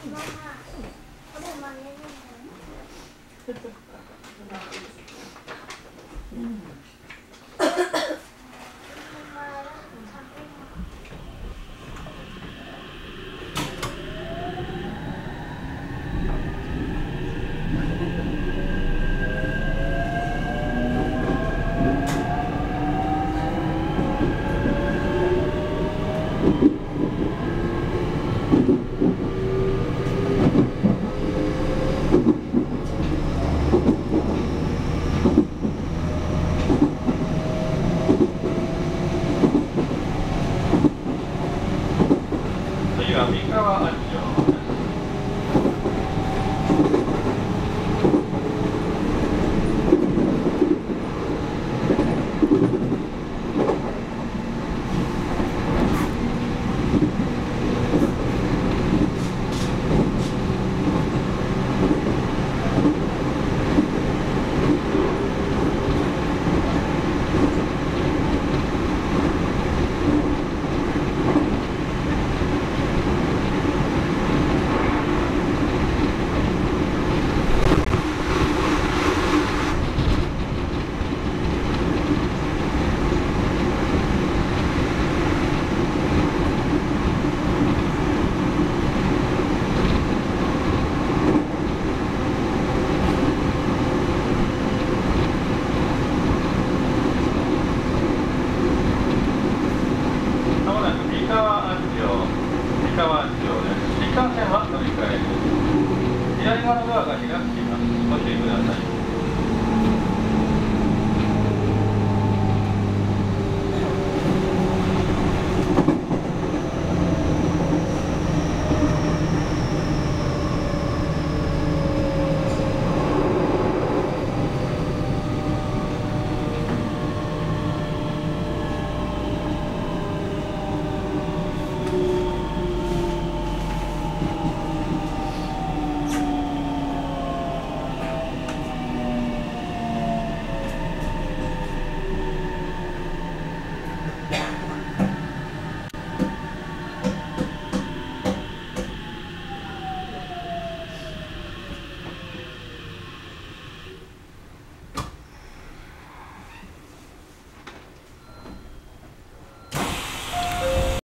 次は三河安城です。三河安城です。新幹線は乗り換えです。左側のドアが開きます。ご注意ください。